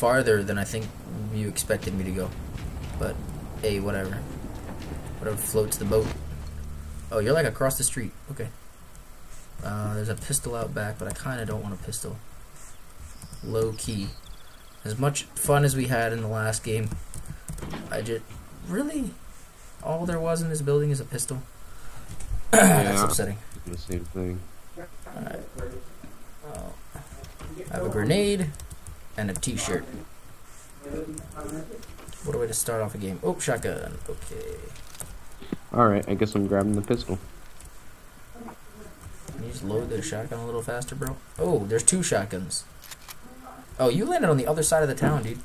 farther than I think you expected me to go. But, hey, whatever. Whatever floats the boat. Oh, you're like across the street. Okay. Uh, there's a pistol out back, but I kind of don't want a pistol. Low key. As much fun as we had in the last game, I just really all there was in this building is a pistol. That's upsetting. The same thing. Alright. Well, I have a grenade and a t-shirt. What a way to start off a game. Oh, shotgun. Okay. Alright, I guess I'm grabbing the pistol. Can you just load the shotgun a little faster, bro? Oh, there's two shotguns. Oh, you landed on the other side of the town, dude.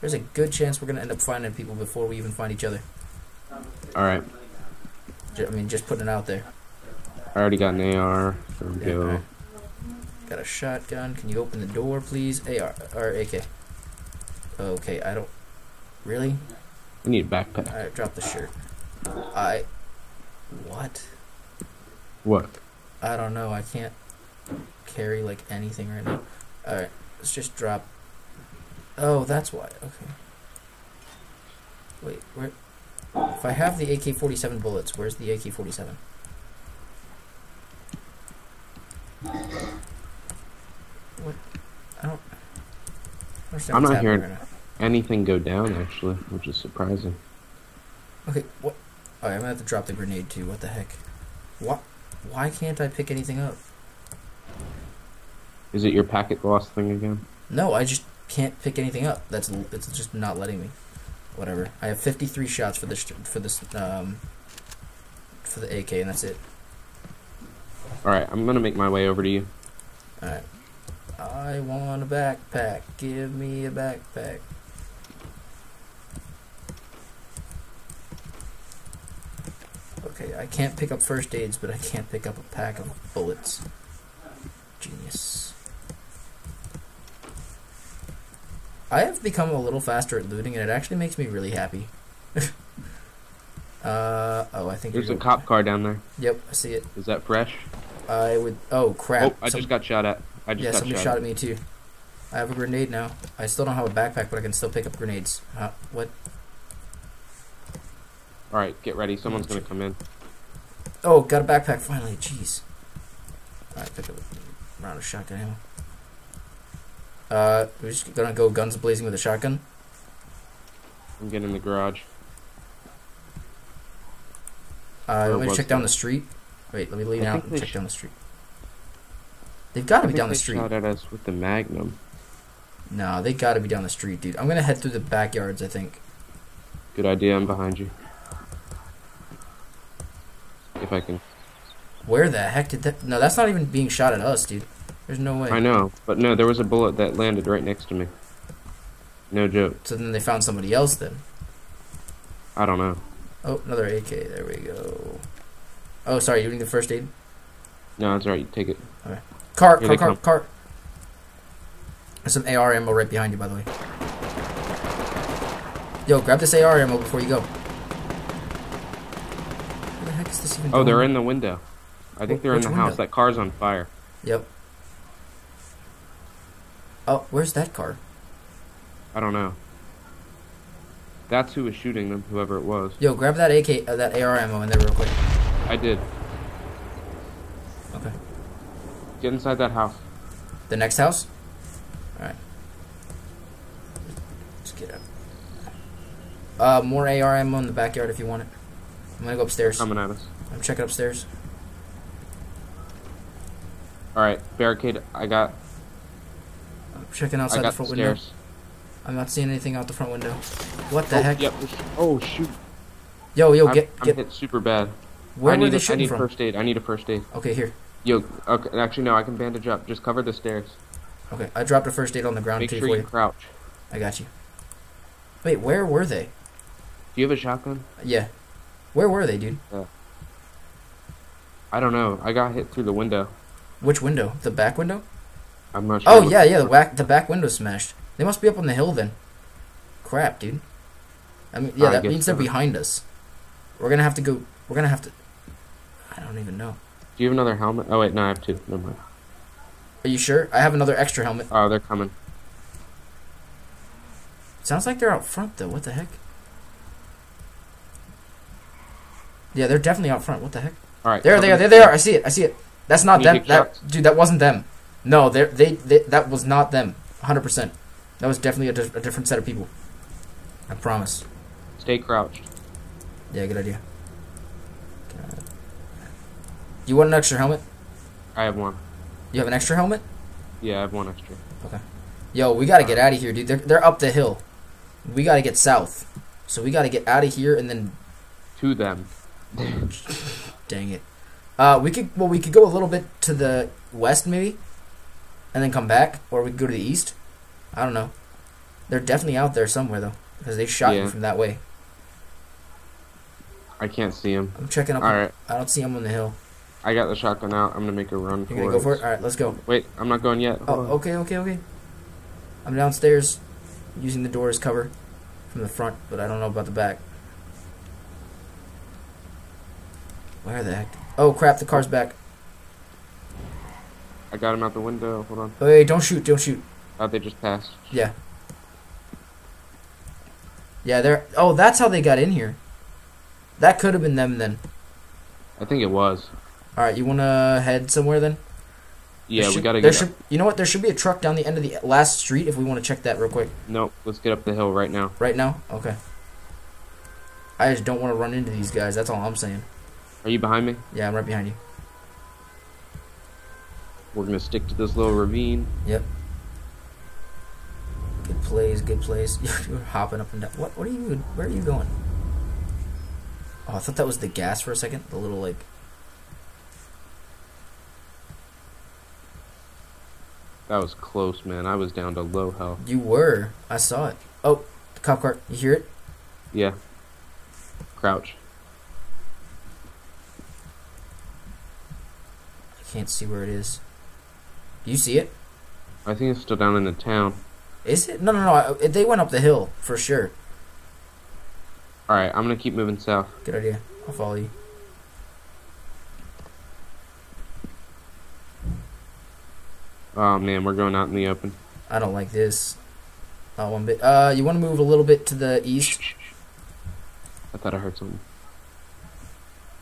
There's a good chance we're gonna end up finding people before we even find each other. Alright, I mean, just putting it out there. I already got an AR. There we Yeah, go. Got a shotgun. Can you open the door, please? AR or AK? Okay, I don't. Really? I need a backpack. Alright, dropped the shirt. I. What? What? I don't know. I can't carry like anything right now. Alright, let's just drop. Oh, that's why. Okay. Wait, where? If I have the AK 47 bullets, where's the AK 47? What? I don't. I I'm not hearing- right. Anything go down, actually, which is surprising. Okay, what? Alright, I'm gonna have to drop the grenade too. What the heck? What? Why can't I pick anything up? Is it your packet loss thing again? No, I just can't pick anything up. That's it's just not letting me. Whatever. I have 53 shots for this for this um for the AK, and that's it. Alright, I'm gonna make my way over to you. All right. I want a backpack. Give me a backpack. Okay, I can't pick up first aids, but I can't pick up a pack of bullets. Genius. I have become a little faster at looting, and it actually makes me really happy. uh oh, I think There's a cop car down there. Yep, I see it. Is that fresh? I would. Oh crap! Oh, I Some- just got shot at. I just yeah, somebody shot, shot at me too. I have a grenade now. I still don't have a backpack, but I can still pick up grenades. Huh? What? Alright, get ready. Someone's gonna come in. Oh, got a backpack finally. Jeez. Alright, pick up a round of shotgun ammo. Uh, we're just gonna go guns blazing with a shotgun. I'm getting in the garage. Uh, let me check down the street. Wait, let me lean I out and check down the street. They've got to be down the street. shot at us with the Magnum. No, they got to be down the street, dude. I'm gonna head through the backyards. I think. Good idea. I'm behind you. If I can. Where the heck did that? No, that's not even being shot at us, dude. There's no way. I know, but no, there was a bullet that landed right next to me. No joke. So then they found somebody else then. I don't know. Oh, another AK. There we go. Oh, sorry. You need the first aid. No, it's alright. You take it. Car, Here car, car, come. car. There's some AR ammo right behind you, by the way. Yo, grab this AR ammo before you go. Where the heck is this even? Oh, they're in the window. I think Wh- they're in the house. That car's on fire. Yep. Oh, where's that car? I don't know. That's who was shooting them, whoever it was. Yo, grab that AK, uh, that AR ammo in there real quick. I did. Okay. Get inside that house. The next house? Alright. Let's get out. Uh, more AR ammo in the backyard if you want it. I'm gonna go upstairs. Coming at us. I'm checking upstairs. Alright, barricade. I got. I'm checking outside the got the front window. I'm not seeing anything out the front window. What the oh, heck? Yep. Oh shoot. Yo, yo, I'm, get, I'm get. hit super bad. Where I were need they a- I shooting need from? first aid. I need a first aid. Okay, here. Yo, okay, actually no, I can bandage up. Just cover the stairs. Okay, I dropped a first aid on the ground Make sure you you. crouch. I got you. Wait, where were they? Do you have a shotgun? Yeah. Where were they, dude? Uh, I don't know. I got hit through the window. Which window? The back window? I'm not oh, sure. Oh yeah, yeah. The back, the back window's smashed. They must be up on the hill then. Crap, dude. I mean, yeah, I that means they're behind us. We're gonna have to go. We're gonna have to. I don't even know. Do you have another helmet? Oh wait, no, I have two. Never mind. Are you sure? I have another extra helmet. Oh, they're coming. Sounds like they're out front though. What the heck? Yeah, they're definitely out front. What the heck? All right. There, they are. there they are. I see it. I see it. That's not them. That dude, that wasn't them. No, they're, they, they, that was not them. 100%. That was definitely a, di- a different set of people. I promise. Stay crouched. Yeah, good idea. God. You want an extra helmet? I have one. You have an extra helmet? Yeah, I have one extra. Okay. Yo, we gotta get out of here, dude. They're, they're up the hill. We gotta get south. So we gotta get out of here and then To them. Dang it. Uh, we could well we could go a little bit to the west maybe, and then come back, or we could go to the east. I don't know. They're definitely out there somewhere though, because they shot you from that way. I can't see him. I'm checking up. All right. I don't see them on the hill. I got the shotgun out. I'm gonna make a run for gonna it. go for it? All right, let's go. Wait, I'm not going yet. Oh, on. okay, okay, okay. I'm downstairs, using the door as cover from the front, but I don't know about the back. Where the heck? Oh crap! The car's back. I got him out the window. Hold on. Oh, hey, wait, don't shoot! Don't shoot! Oh, they just passed. Yeah. Yeah, they're. Oh, that's how they got in here. That could have been them then. I think it was. All right, you want to head somewhere then? Yeah, There we gotta there get. should, Up. You know what? There should be a truck down the end of the last street if we want to check that real quick. Nope. Let's get up the hill right now. Right now? Okay. I just don't want to run into these guys. That's all I'm saying. Are you behind me? Yeah, I'm right behind you. We're gonna stick to this little ravine. Yep. Good plays, good plays. You're hopping up and down. What? What are you? Where are you going? Oh, I thought that was the gas for a second. The little like. That was close, man. I was down to low health. You were. I saw it. Oh, the cop car. You hear it? Yeah. Crouch. I can't see where it is. Do you see it? I think it's still down in the town. Is it? No, no, no. I, they went up the hill for sure. All right, I'm gonna keep moving south. Good idea. I'll follow you. Oh man, we're going out in the open. I don't like this. Not one bit. Uh, you want to move a little bit to the east? I thought I heard something.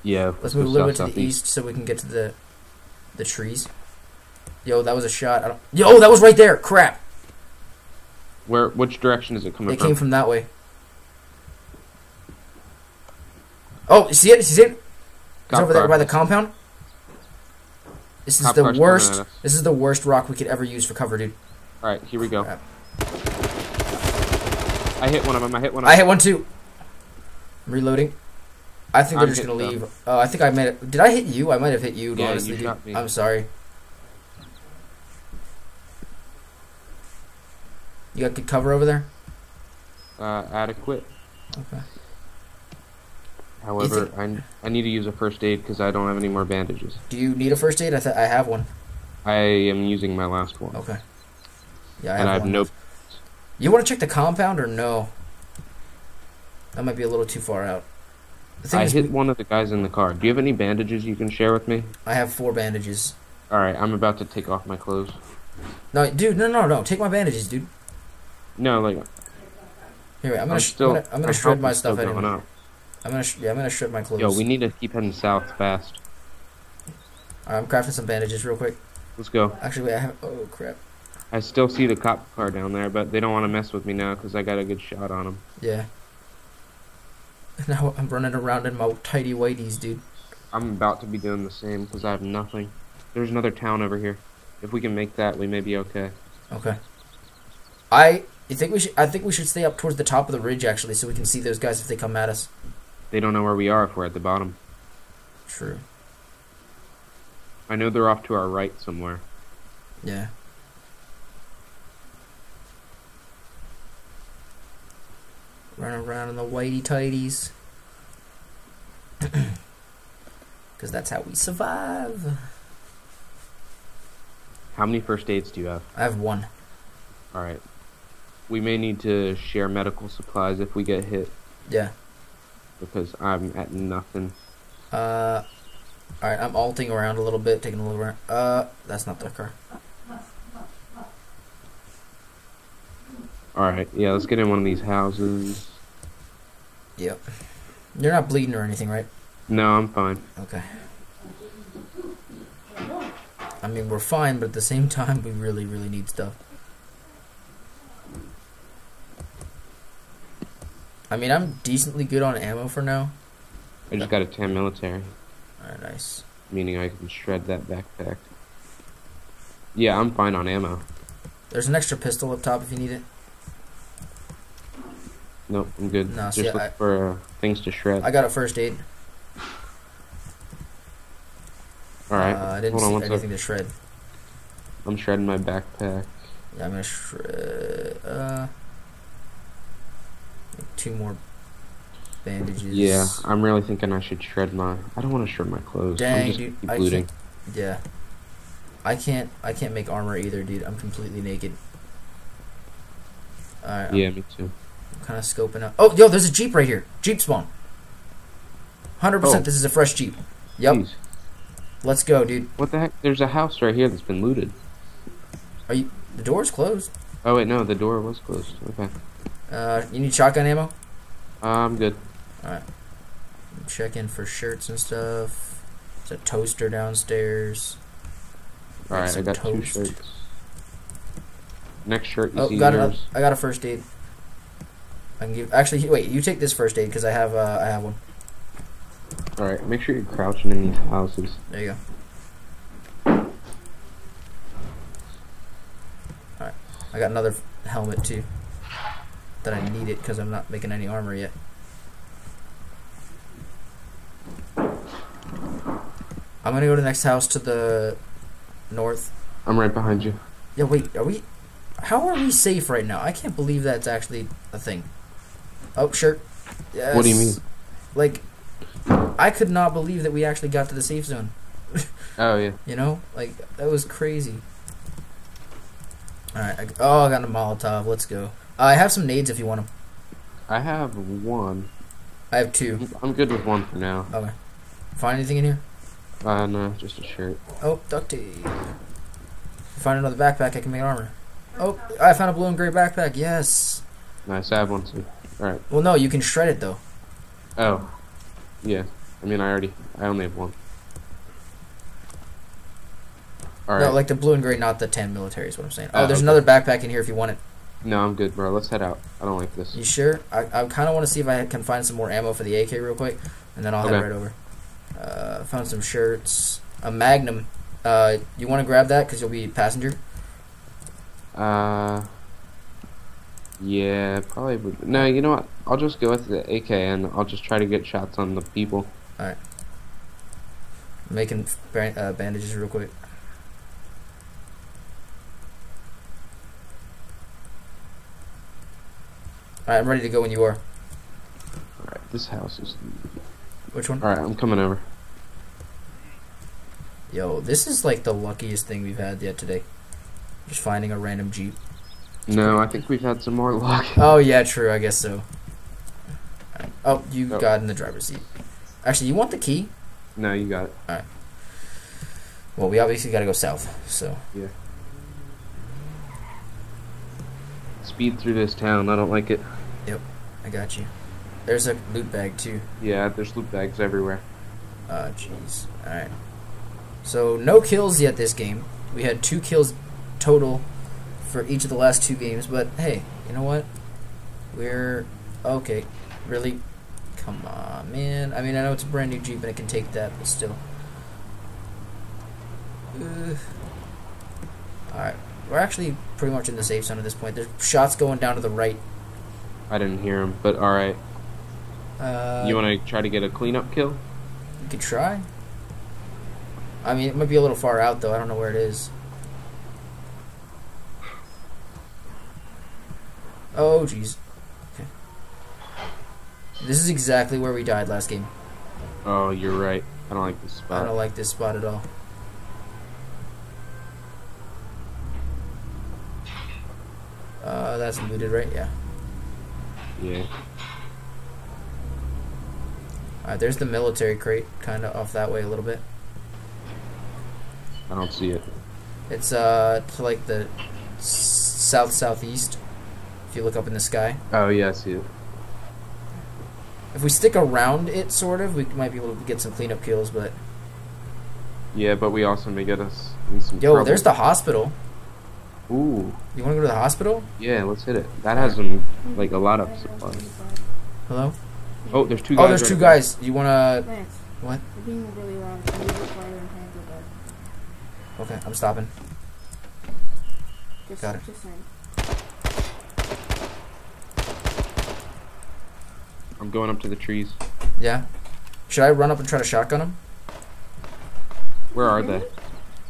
Yeah. Let's move a little bit south, to the east so we can get to the the trees. Yo, that was a shot. I don't. Yo, that was right there. Crap. Where? Which direction is it coming from? It from? came from that way. Oh, you see it? You see it? It's over there by the compound. This is the car's coming worst. at us. This is the worst rock we could ever use for cover, dude. All right, here we go. Crap. I hit one of them. I hit one of them. I hit one too. I'm reloading. I think they're I'm just gonna leave. Oh, I think I made it. did I hit you? I might have hit you. Yeah, honestly, you dude. shot me. I'm sorry. You got good cover over there. Uh, adequate. Okay. However, I, I need to use a first aid because I don't have any more bandages. Do you need a first aid? I th- I have one. I am using my last one, Okay. Yeah, I and I have one. no. You want to check the compound or no? That might be a little too far out. I hit we- one of the guys in the car. Do you have any bandages you can share with me? I have four bandages. All right, I'm about to take off my clothes. No, dude, no, no, no. Take my bandages, dude. No, like Here, wait, I'm gonna, I'm still. I'm gonna, I'm gonna my shred my stuff anyway. up. I'm gonna, yeah, I'm gonna shred my clothes. Yo, we need to keep heading south fast. Alright, I'm crafting some bandages real quick. Let's go. Actually, wait, I have. Oh crap. I still see the cop car down there, but they don't want to mess with me now because I got a good shot on them. Yeah. Now I'm running around in my tidy whiteys, dude. I'm about to be doing the same because I have nothing. There's another town over here. If we can make that, we may be okay. Okay. I think we should? I think we should stay up towards the top of the ridge actually, so we can see those guys if they come at us. They don't know where we are if we're at the bottom. True. I know they're off to our right somewhere. Yeah. Run around in the whitey tighties. Because that's how we survive. How many first aids do you have? I have one. All right. We may need to share medical supplies if we get hit Yeah. Because I'm at nothing. Uh. Alright, I'm alting around a little bit, taking a little around. Uh, that's not the car. Alright, yeah, let's get in one of these houses. Yep. You're not bleeding or anything, right? No, I'm fine. Okay. I mean, we're fine, but at the same time, we really, really need stuff. I mean, I'm decently good on ammo for now. I just got a tan military, Alright, nice. meaning I can shred that backpack. Yeah, I'm fine on ammo. There's an extra pistol up top if you need it. Nope, I'm good. No, just see, look I- for uh, things to shred. I got a first aid. Alright, Uh, I didn't hold see one anything sec. to shred. I'm shredding my backpack. Yeah, I'm gonna shred. Uh, two more bandages. Yeah, I'm really thinking I should shred my. I don't want to shred my clothes. Dang, I'm just dude, I looting. can't. Yeah, I can't. I can't make armor either, dude. I'm completely naked. Yeah, me too. I'm kind of scoping out. Oh, yo, there's a jeep right here. Jeep spawn. Hundred Oh. percent. This is a fresh jeep. Yep. Jeez. Let's go, dude. What the heck? There's a house right here that's been looted. Are you? The door's closed. Oh wait, no, the door was closed. Okay, Uh, you need shotgun ammo? uh, I'm good. Alright. Check in for shirts and stuff. There's a toaster downstairs. All right, I got two toast. shirts. Next shirt you Oh, see got yours. it. I got a first aid. I can give. Actually, wait. You take this first aid because I have. Uh, I have one. All right, make sure you're crouching in these houses. There you go. Alright. I got another helmet too. That I need it because I'm not making any armor yet. I'm gonna go to the next house to the north. I'm right behind you. Yeah, wait, are we. How are we safe right now? I can't believe that's actually a thing. Oh, sure. Yes. What do you mean? Like, I could not believe that we actually got to the safe zone. Oh yeah. You know, like that was crazy. All right. Oh, I got a Molotov. Let's go. Uh, I have some nades if you want them. I have one. I have two. I'm- good with one for now. Okay. Find anything in here? Uh, no, just a shirt. Oh, duct tape. Find another backpack. I can make armor. Oh, I found a blue and gray backpack. Yes. Nice, I have one too. All right. Well, no, you can shred it though. Oh, yeah. I mean, I already. I only have one. All right. No, like the blue and gray, not the tan military is what I'm saying. Oh, Oh, there's okay. another backpack in here if you want it. No, I'm good, bro. Let's head out. I don't like this. You sure? I, I kind of want to see if I can find some more ammo for the AK real quick, and then I'll head Okay. right over. Uh, found some shirts, a Magnum. Uh, you want to grab that because you'll be passenger. Uh, yeah, probably. Would. No, you know what? I'll just go with the AK and I'll just try to get shots on the people. Alright. Making uh, bandages real quick. All right, I'm ready to go when you are. All right, this house is. Which one? All right, I'm coming over. Yo, this is like the luckiest thing we've had yet today. Just finding a random jeep. No, I think we've had some more luck. Oh yeah, true. I guess so. Alright. Oh, you Oh. got in the driver's seat. Actually, you want the key? No, you got it. All right. Well, we obviously got to go south. So Yeah. Speed through this town. I don't like it. I got you. There's a loot bag too. Yeah, there's loot bags everywhere. Uh, jeez. All right. So no kills yet this game. We had two kills total for each of the last two games. But hey, you know what? We're okay. Really? Come on, man. I mean, I know it's a brand new Jeep and it can take that, but still. Uh, Alright. We're actually pretty much in the safe zone at this point. There's shots going down to the right. I didn't hear him, but all right. Uh, you want to try to get a cleanup kill? You could try. I mean, it might be a little far out, though. I don't know where it is. Oh, jeez. Okay. This is exactly where we died last game. Oh, you're right. I don't like this spot. I don't like this spot at all. Uh, that's looted, right? Yeah. Yeah. Alright, there's the military crate, kind of off that way a little bit. I don't see it. It's, uh, to like the south southeast. If you look up in the sky. Oh yeah, I see it. If we stick around it, sort of, we might be able to get some cleanup kills. But Yeah, but we also may get us in some yo, trouble. there's the hospital. Ooh, You want to go to the hospital? yeah, let's hit it. That has some like a lot of supplies. Hello? Oh, there's two oh, guys. Oh, there's right two there. guys. You wanna? Thanks. What? Really loud. Can you be quieter and handle that? Okay, I'm stopping. Just, Got it. Just saying. I'm going up to the trees. Yeah. Should I run up and try to shotgun them? Where are they?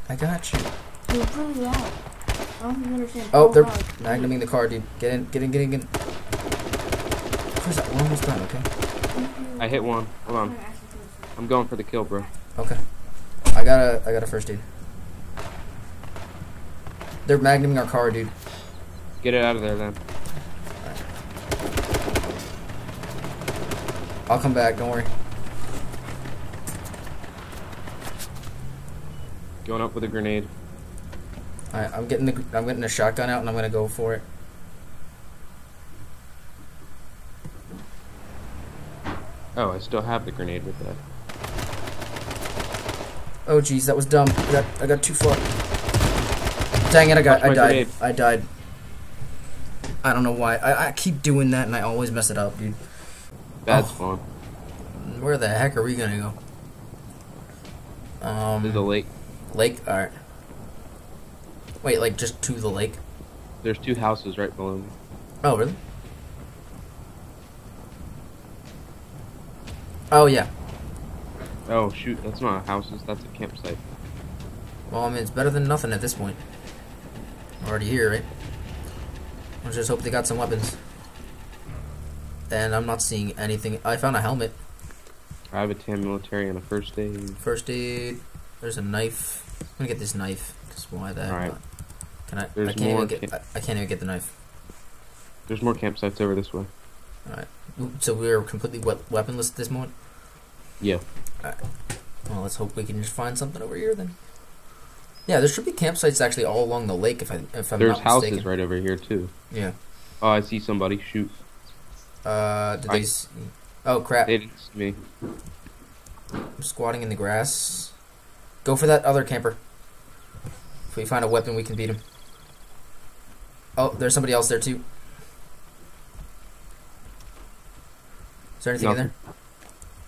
I got you. You're really loud. Oh, I don't understand. Oh, how they're loud. magnuming the car, dude. Get in, get in, get in, get in. Where's that? We're almost done. Okay. I hit one. Hold on. I'm going for the kill, bro. Okay. I got a, I got a first aid. They're magnuming our car, dude. Get it out of there then. I'll come back. Don't worry. Going up with a grenade. I'm getting the, I'm getting the shotgun out, and I'm gonna go for it. Oh, I still have the grenade with that. Oh, jeez, that was dumb. I got, I got too far. Dang it! I got, Watch I died. grenade. I died. I don't know why. I, I keep doing that, and I always mess it up, dude. That's Oh. fun. Where the heck are we gonna go? Um, lake. lake. All right. Wait, like just to the lake? There's two houses right below me. Oh, really? Oh yeah. Oh shoot, that's not houses. That's a campsite. Well, I mean, it's better than nothing at this point. Already here, right? Let's just hope they got some weapons. And I'm not seeing anything. I found a helmet. I have a tan military and a first aid. First aid. There's a knife. I'm gonna get this knife. Cause why the heck Alright. not? Can I? I can't more even get. I, I can't even get the knife. There's more campsites over this way. All right. So we're completely we- weaponless at this moment. Yeah. Well, let's hope we can just find something over here then. Yeah, there should be campsites actually all along the lake if I if I'm There's not houses mistaken. right over here too. Yeah. Oh, I see somebody. Shoot. Uh, did I- they? s Oh crap! They didn't see me. I'm squatting in the grass. Go for that other camper. If we find a weapon, we can beat him. Oh, there's somebody else there too. Is there anything in there?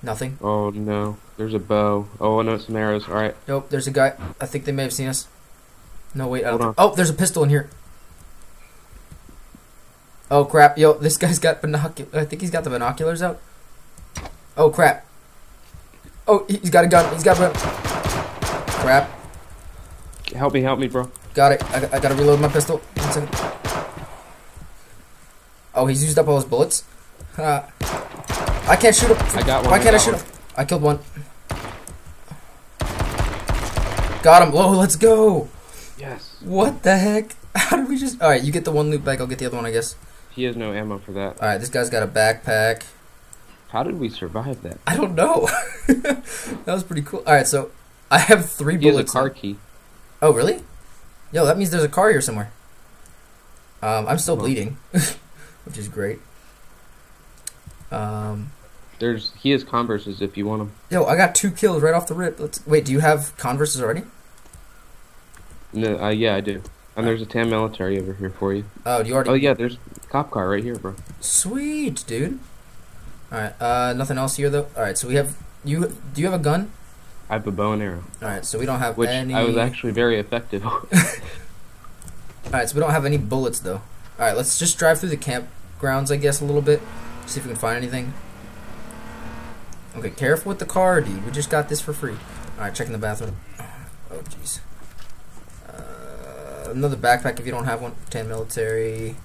Nothing. Oh no. There's a bow. Oh no, it's some arrows. All right. Nope. There's a guy. I think they may have seen us. No, wait. Uh, Thi- Oh, there's a pistol in here. Oh crap! Yo, this guy's got binoculars. I think he's got the binoculars out. Oh crap! Oh, he- he's got a gun. He's got a. Crap! Help me, help me, bro. Got it. I, I gotta reload my pistol. One second. Oh, he's used up all his bullets. Uh, I can't shoot him. I got one. Why can't I shoot one. him? I killed one. Got him. Whoa, let's go. Yes. What the heck? How did we just? All right, you get the one loot back. I'll get the other one, I guess. He has no ammo for that. All right, this guy's got a backpack. How did we survive that? I don't know. that was pretty cool. All right, so I have three He has a bullets. car key. Oh, really? Yo, that means there's a car here somewhere. Um, I'm still bleeding, which is great. Um, There's he has Converses if you want them. yo, I got two kills right off the rip. Let's wait. Do you have Converses already? No, uh, yeah, I do. And there's a tan military over here for you. Oh, do you already? Oh yeah, there's a cop car right here, bro. Sweet, dude. All right. Uh, nothing else here though. All right. So we have you. Do you have a gun? I have a bow and arrow, All right. So we don't have which any. I was actually very effective. All right. So we don't have any bullets though. All right. Let's just drive through the campgrounds, I guess, a little bit. See if we can find anything. Okay. Careful with the car, dude. We just got this for free. All right. Checking the bathroom. Oh, jeez. Uh, another backpack if you don't have one. Tan military.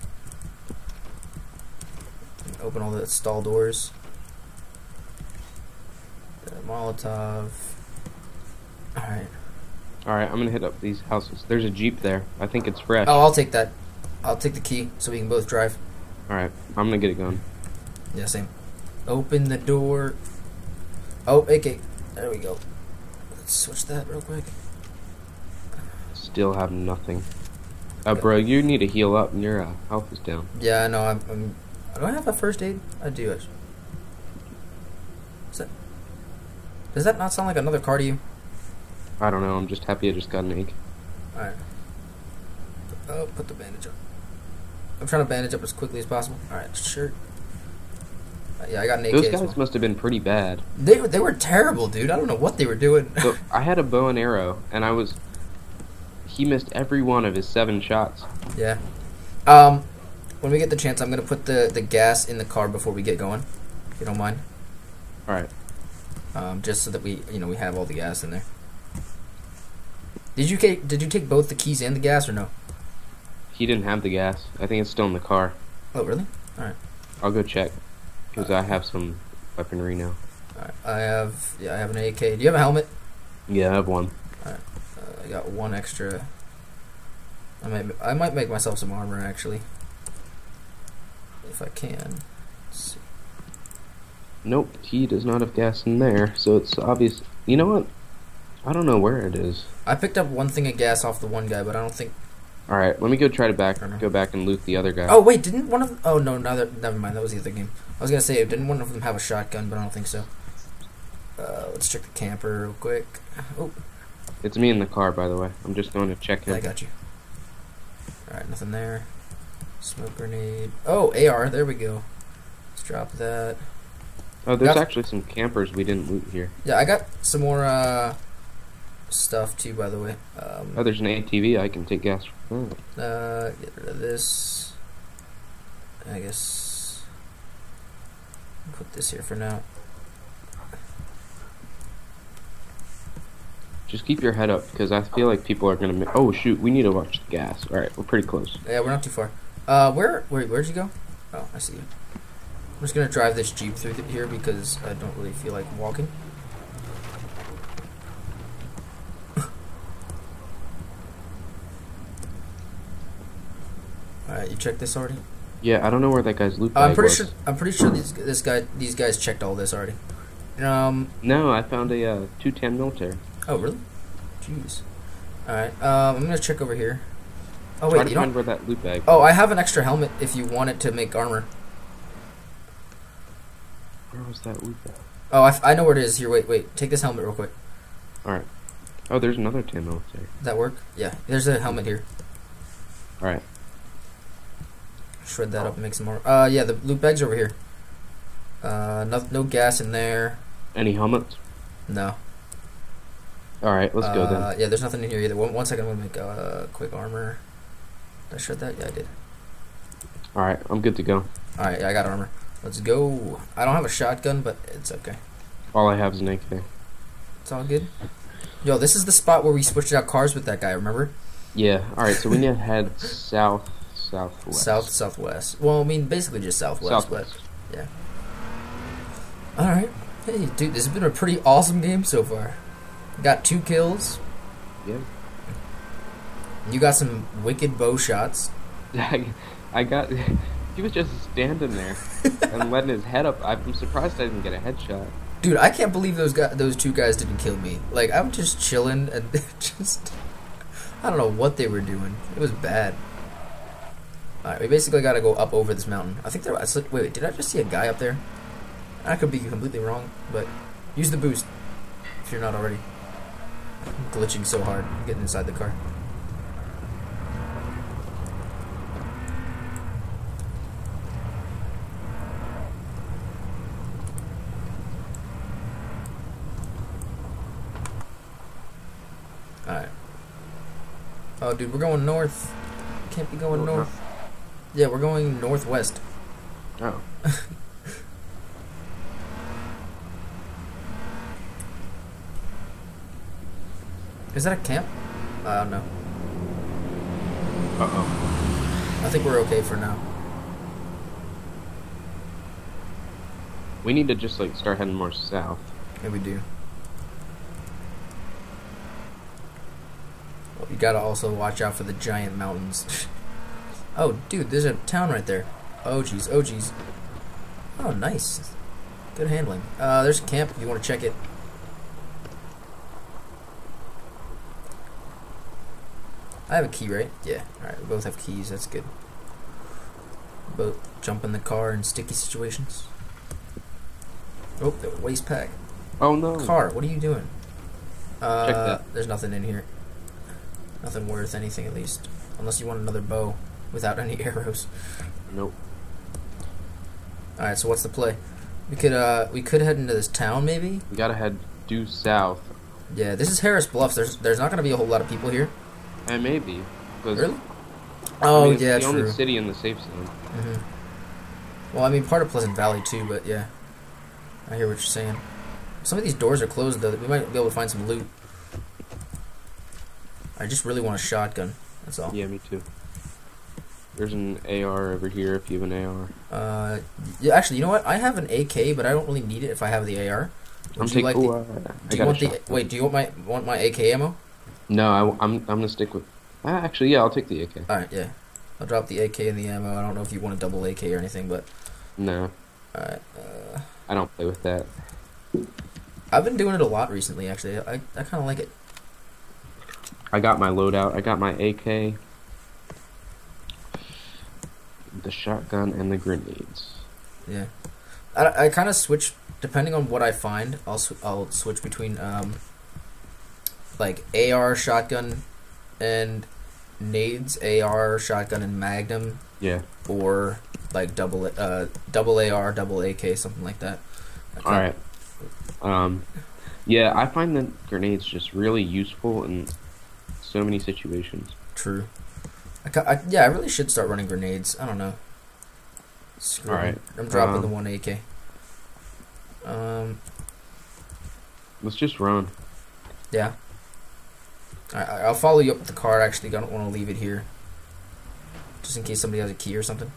Open all the stall doors. Uh, Molotov. Alright. All right, I'm gonna hit up these houses. There's a jeep there. I think it's fresh. Oh, I'll take that. I'll take the key so we can both drive. All right, I'm gonna get a gun. Yeah, same. Open the door. Oh, AK. There we go. Let's switch that real quick. Still have nothing. Uh, bro, you need to heal up, your uh, health is down. Yeah, I know. I'm, I'm. Do I have a first aid? I do. Actually. Is that? Does that not sound like another car to you? I don't know. I'm just happy I just got an egg. All right. Oh, put the bandage up. I'm trying to bandage up as quickly as possible. All right, shirt. Uh, yeah, I got an AK. Those guys well. must have been pretty bad. They were- they were terrible, dude. I don't know what they were doing. So I had a bow and arrow, and I was. He missed every one of his seven shots. yeah. Um, when we get the chance, I'm gonna put the the gas in the car before we get going. If you don't mind. All right. um, just so that we you know we have all the gas in there. Did you take Did you take both the keys and the gas or no? He didn't have the gas. I think it's still in the car. Oh really? All right. I'll go check because I have some weaponry now. Alright, I have yeah I have an AK. Do you have a helmet? Yeah, I have one. Uh, I got one extra. I might I might make myself some armor actually, if I can. Let's see. Nope, he does not have gas in there, so it's obvious. You know what? I don't know where it is. I picked up one thing of gas off the one guy, but I don't think. All right, let me go try to back I don't know. go back and loot the other guy. Oh wait, didn't one of? Oh no, neither. Never mind. That was the other game. I was gonna say didn't one of them have a shotgun, but I don't think so. Uh, let's check the camper real quick. Oh, It's me in the car, by the way. I'm just going to check I got you. Alright, nothing there. Smoke grenade. Oh, AR. There we go. Let's drop that. Oh, there's Got- actually some campers we didn't loot here. Yeah, I got some more uh, stuff too, by the way. Um, Oh, there's an ATV. I can take gas from uh, get rid of this. I guess. Put this here for now. Just keep your head up because I feel like people are gonna. Oh shoot, we need to watch the gas. All right, we're pretty close. Yeah, we're not too far. Uh, where, where, where'd you go? Oh, I see you. I'm just gonna drive this jeep through here because I don't really feel like walking. All right, you checked this already? Yeah, I don't know where that guy's loot I'm bag pretty was. sure. I'm pretty sure these this guy these guys checked all this already. Um. No, I found a uh, 210 military. Oh, really? Jeez. All right. Um. I'm gonna check over here. Oh Try wait, to you find don't. where that loot bag. Oh, I have an extra helmet if you want it to make armor. Where was that loot bag? Oh, I, f- I know where it is. Here, wait, wait. Take this helmet real quick. All right. Oh, there's another tan military. Does that work? Yeah. There's a helmet here. All right. Shred that up and make some more. Uh, yeah, the loot bag's over here. Uh, no, no gas in there. Any helmets? No. All right, let's go then. Uh, Yeah, there's nothing in here either. One, one second, I'm gonna make uh, quick armor. Did I shred that? Yeah, I did. All right, I'm good to go. All right, I got armor. Let's go. I don't have a shotgun, but it's okay. All I have is an AK. It's all good. Yo, this is the spot where we switched out cars with that guy. Remember? Yeah. All right, so we need to head south, southwest. South, southwest. Well, I mean, basically just southwest. Southwest. But yeah. all right. Hey, dude, this has been a pretty awesome game so far. Got two kills. Yeah. You got some wicked bow shots. I, I got. He was just standing there and letting his head up. I'm surprised I didn't get a headshot. Dude, I can't believe those guys, those two guys didn't kill me. Like I'm just chilling and just I don't know what they were doing. It was bad. All right, we basically got to go up over this mountain. I think there. Said, wait, wait, did I just see a guy up there? I could be completely wrong, but use the boost if you're not already. I'm glitching so hard I'm getting inside the car. Alright. Oh, dude, we're going north. Can't be going Go north. Yeah, we're going northwest. Oh. Is that a camp? I don't know. Uh oh. I think we're okay for now. We need to just like start heading more south. Yeah, we do. Well, you gotta also watch out for the giant mountains. oh, dude, there's a town right there. Oh, jeez. Oh, jeez. Oh, nice. Good handling. Uh, there's a camp if you want to check it. I have a key, right? Yeah. Alright, we both have keys. That's good. Both jump in the car in sticky situations. Oh, the waste pack. Oh no. Car, what are you doing? Uh, that. There's nothing in here. Nothing worth anything, at least. Unless you want another bow without any arrows. Nope. Alright, so what's the play? We could, uh, we could head into this town, maybe? We gotta head due south. Yeah, this is Harris Bluffs. There's, there's not gonna be a whole lot of people here. And maybe. Because Really? Oh, I mean, it's yeah, the true. only city in the safe zone. hmm Well, I mean, part of Pleasant Valley too, but yeah, I hear what you're saying. Some of these doors are closed though. We might be able to find some loot. I just really want a shotgun. That's all. Yeah, me too. There's an AR over here if you have an AR. Uh, yeah, actually, you know what? I have an AK, but I don't really need it if I have the AR. Would I'm you taking. like ooh, the? uh, Do you want the? Wait, do you want my want my AK ammo? No, I, am I'm gonna stick with. Uh, actually, yeah, I'll take the AK. All right, yeah. I'll drop the AK and the ammo. I don't know if you want a double AK or anything, but No, all right. Uh, I don't play with that. I've been doing it a lot recently. Actually, I I kind of like it. I got my loadout. I got my AK, the shotgun, and the grenades. Yeah, I, I kind of switch depending on what I find. I'll sw- I'll switch between um like AR shotgun and nades, AR shotgun and Magnum, Yeah. or like double uh double AR, double AK, something like that. All right. Um, yeah, I find that grenades just really useful in so many situations. True. I, I yeah, I really should start running grenades. I don't know. Screw 'em. Alright, I'm dropping um, the one AK. Um, Let's just run. yeah. I, I- I'll follow you up with the car. Actually, I don't want to leave it here, just in case somebody has a key or something.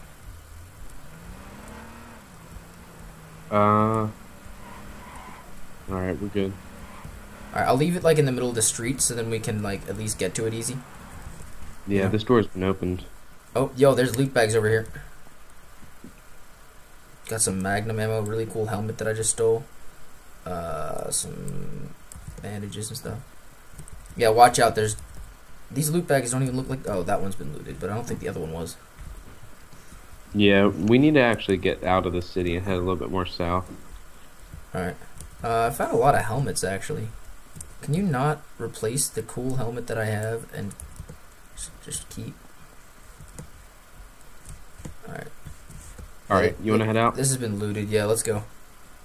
Uh. All right, we're good. All right, I'll leave it like in the middle of the street, so then we can like at least get to it easy. Yeah, Yeah. this door's been opened. Oh, yo, there's loot bags over here. Got some Magnum ammo, really cool helmet that I just stole. Uh, some bandages and stuff. Yeah, watch out. There's these loot bags don't even look like. Oh, that one's been looted, but I don't think the other one was. Yeah, we need to actually get out of the city and head a little bit more south. All right. Uh, I found a lot of helmets actually. Can you not replace the cool helmet that I have and just, just keep? All right. All right, Yeah, you want to head out? This has been looted. Yeah, let's go.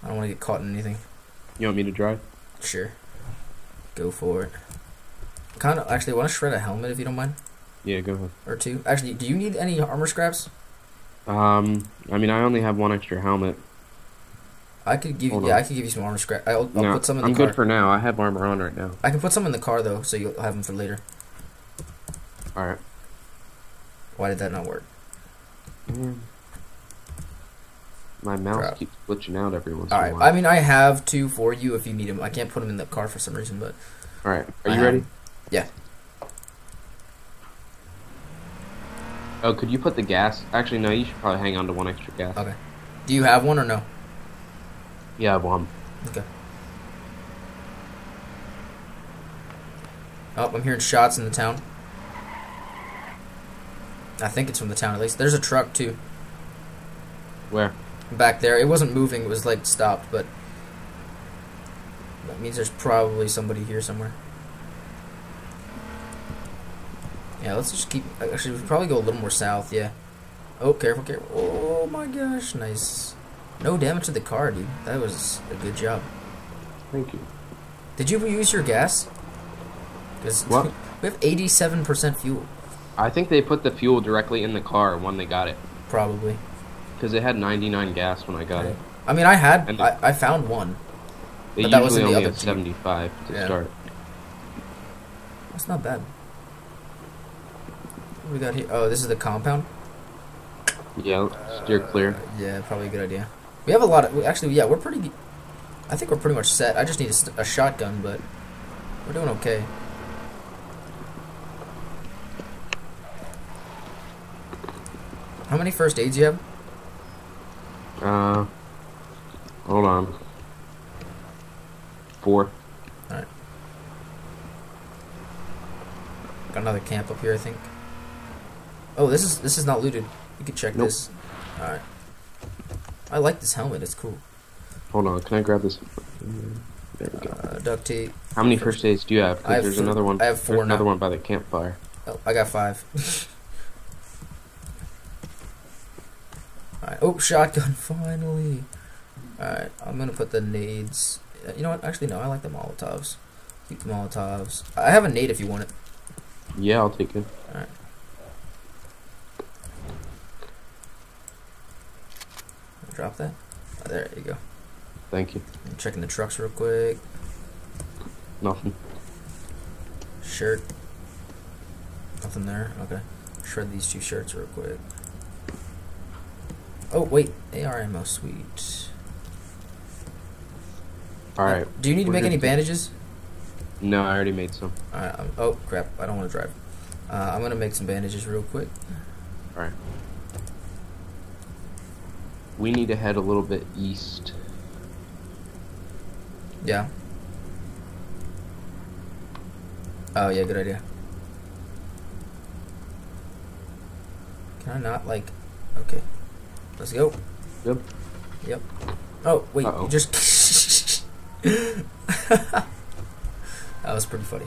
I don't want to get caught in anything. You want me to drive? Sure. Go for it. Kind of. Actually, I want to shred a helmet if you don't mind, Yeah, go ahead. or two. Actually, do you need any armor scraps? Um, I mean, I only have one extra helmet. I could give. Hold yeah, on. I could give you some armor scrap. I'll, I'll no, put some in the I'm car. good for now. I have armor on right now. I can put some in the car though, so you'll have them for later. All right. Why did that not work? Mm. My mouse Crap. keeps glitching out every once All in right. a while. I mean, I have two for you if you need them. I can't put them in the car for some reason, but All right, are I you have ready? 'em. Yeah. Oh, could you put the gas? Actually, no. You should probably hang on to one extra gas. Okay. Do you have one or no? Yeah, I have one. Okay. Oh, I'm hearing shots in the town. I think it's from the town at least. There's a truck too Where? back there. It wasn't moving. It was like stopped, but that means there's probably somebody here somewhere. Yeah, let's just keep. Actually, we should probably go a little more south. Yeah. Oh, careful, careful. Oh my gosh, nice. No damage to the car, dude. That was a good job. Thank you. Did you use your gas? 'Cause What? We have 87% fuel, I think they put the fuel directly in the car when they got it, probably. because it had 99 gas when I got it. I mean, I had, And- I, I found one. They But that the only other 75 to Yeah. start. That's not bad. What we got here? Oh, this is the compound? Yeah, steer clear. Uh, yeah, probably a good idea. We have a lot of, we- actually, yeah, we're pretty, I think we're pretty much set. I just need a, a shotgun, but we're doing okay. How many first aids you have? Uh, hold on. Four. Alright. Got another camp up here, I think. Oh, this is this is not looted. You can check Nope. this. All right. I like this helmet. It's cool. Hold on, can I grab this? There we go. Uh, duct tape. How many first aids do you have? 'Cause I have there's another one. I have four there's another one by the campfire. Oh, I got five. Alright. Oh, shotgun, finally. Alright, I'm gonna put the nades. uh, You know what? Actually, no, I like the Molotovs. Keep the Molotovs. I have a nade if you want it. Yeah, I'll take it. Alright. Drop that. Oh, there you go. Thank you. I'm checking the trucks real quick. Nothing. Shirt. Nothing there. Okay. Shred these two shirts real quick. Oh, wait. AR ammo. Sweet. All right. Do you need to make any bandages? No, I already made some. Alright, um, oh crap, I don't want to drive. Uh, I'm gonna make some bandages real quick. All right. We need to head a little bit east. Yeah. Oh yeah, good idea. Can I not like? Okay, let's go. Yep. Yep. Oh wait, Uh-oh. you just. that was pretty funny.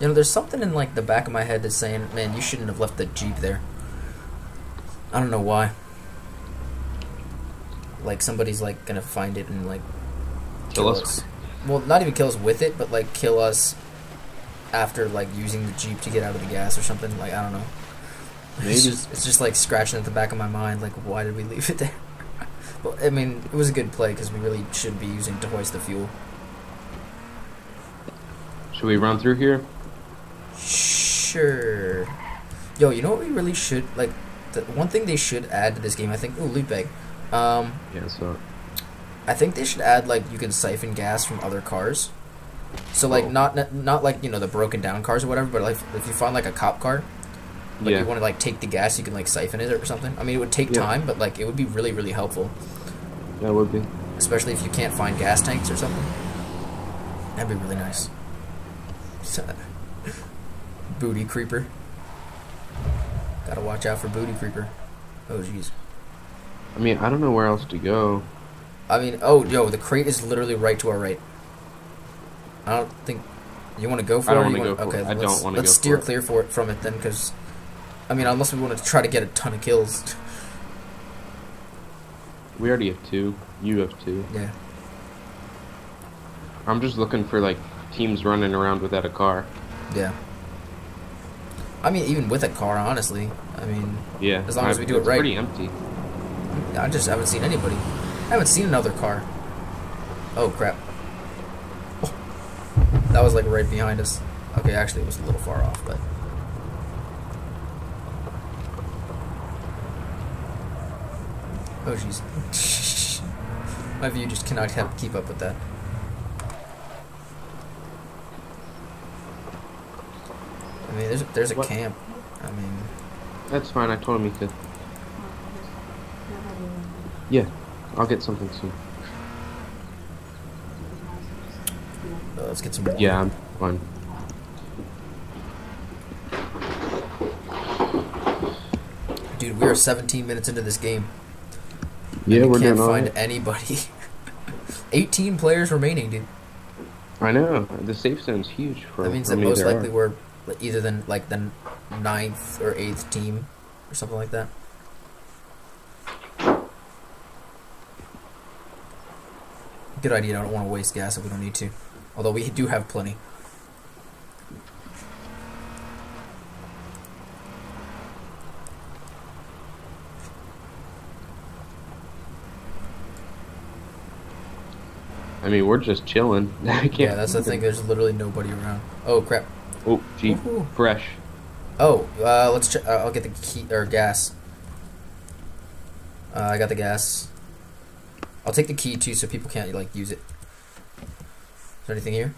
You know, there's something in like the back of my head that's saying, "Man, you shouldn't have left the jeep there." I don't know why. Like somebody's like gonna find it and like Kill us. Well, not even kill us with it, but like kill us after like using the jeep to get out of the gas or something. Like I don't know. It's just it's just like scratching at the back of my mind. Like why did we leave it there? well, I mean, it was a good play because we really should be using to hoist the fuel. Should we run through here? Sure. Yo, you know what we really should like? The one thing they should add to this game, I think. Oh, loot bag. Um, Yeah. So I think they should add like you can siphon gas from other cars. So like Oh. not not- not like you know the broken down cars or whatever, but like if you find like a cop car, but yeah. you want to like take the gas, you can like siphon it or something. I mean, it would take Yeah. time, but like it would be really really helpful, That would be. especially if you can't find gas tanks or something. That'd be really nice. booty creeper. Gotta watch out for booty creeper. Oh jeez. I mean, I don't know where else to go. I mean, oh yo, the crate is literally right to our right. I don't think you want to go for I don't it. wanna you go wanna- for it. okay, I don't wanna let's steer clear for it from it then, because I mean, unless we want to try to get a ton of kills. We already have two. You have two. Yeah. I'm just looking for like teams running around without a car. Yeah. I mean, even with a car, honestly. I mean, Yeah. As long as we do it it's right. Pretty empty. I just haven't seen anybody. I haven't seen another car. Oh crap. Oh. That was like right behind us. Okay, actually, it was a little far off, but. Oh jeez. My view just cannot have, keep up with that. I mean, there's there's a What? camp. I mean, That's fine. I told him he could. Yeah. I'll get something soon. uh, let's get some. water. Yeah, I'm fine. Dude, we are 17 minutes into this game. Yeah, we we're can't find right. anybody. 18 players remaining, dude. I know. The safe zone's huge for That means that most likely are. we're either the like the ninth or eighth team or something like that. Good idea. I don't want to waste gas if we don't need to. Although we do have plenty. I mean, we're just chilling. Yeah, that's the thing. There's literally nobody around. Oh crap. Oh. Woohoo. Fresh. Oh, uh, let's check. Uh, I'll get the key or gas. Uh, I got the gas. I'll take the key too, so people can't like use it. Is there anything here?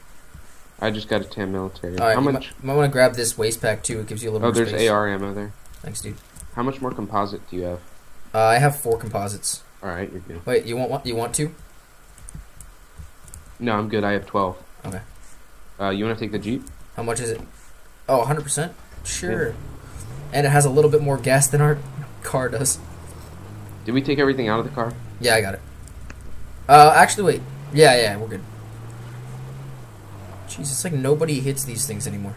I just got a tan military. All right, How you much? might, might want to grab this waist pack too. It gives you a little. Oh, more there's space. AR ammo there. Thanks, dude. How much more composite do you have? Uh, I have four composites. All right, you're good. Wait, you want one? You want two? No, I'm good. I have 12. Okay. Uh, you want to take the jeep? How much is it? Oh, 100%? Sure. And it has a little bit more gas than our car does. Did we take everything out of the car? Yeah, I got it. Uh, actually, wait. Yeah, yeah, we're good. Jeez, it's like nobody hits these things anymore.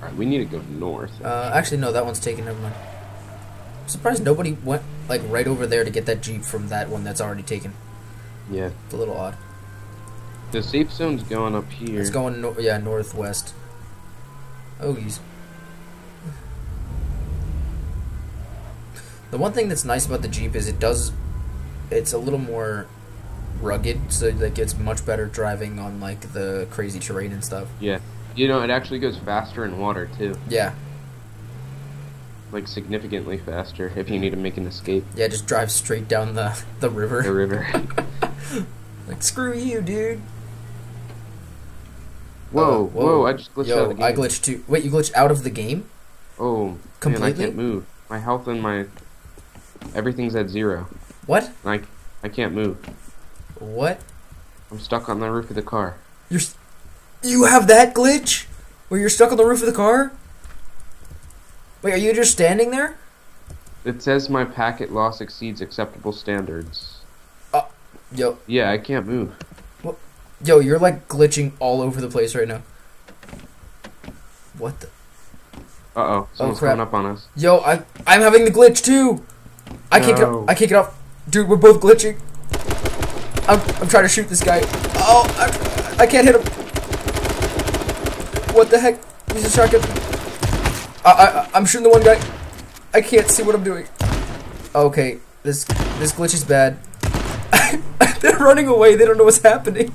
All right, we need to go north. Uh, actually, no, that one's taken. Never mind. I'm surprised nobody went like right over there to get that jeep from that one that's already taken. yeah, It's a little odd. The safe zone's going up here. It's going, no- yeah, northwest. Oh, geez. The one thing that's nice about the Jeep is it does, it's a little more rugged, so like gets much better driving on like the crazy terrain and stuff. Yeah, you know, it actually goes faster in water too, Yeah, like significantly faster if you need to make an escape yeah, just drive straight down the the river. the river. like screw you, dude. Whoa, Uh, whoa, I just glitched Yo, out of the game. I glitched too. Wait, you glitched out of the game? Oh, completely. man, I can't move. My health and my everything's at zero. What? Like, I can't move. What? I'm stuck on the roof of the car. You're you have that glitch where you're stuck on the roof of the car? Wait, are you just standing there? It says my packet loss exceeds acceptable standards. Yo, Yeah, I can't move. Yo, you're like glitching all over the place right now. What the? Uh oh, someone's crap. coming up on us. Yo, I I'm having the glitch too. I can't get No. I can't get off. Dude, we're both glitching. I'm I'm trying to shoot this guy. Oh, I, I can't hit him. What the heck? He's a shotgun. I, I I'm shooting the one guy. I can't see what I'm doing. Okay, this this glitch is bad. They're running away. They don't know what's happening.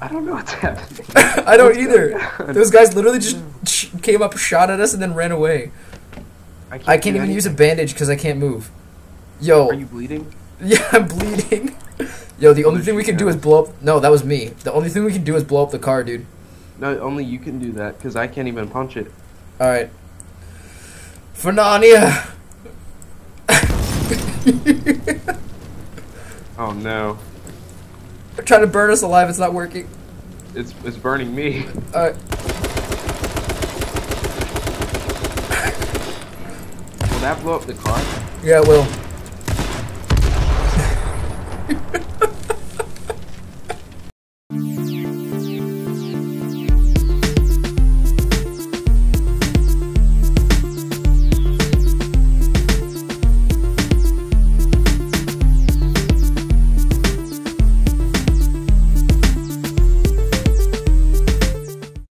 I don't know what's happening. I don't What's either. Those guys literally just sh- came up, shot at us, and then ran away. I can't do even use a bandage because I can't move. Yo, Are you bleeding? yeah, I'm bleeding. Yo, the only thing we can do is blow up. No, that was me. The only thing we can do is blow up the car, dude. No, only you can do that because I can't even punch it. All right. For Narnia. Oh no, They're trying to burn us alive. It's not working. it's it's burning me. All right. Will that blow up the car? Yeah, it will.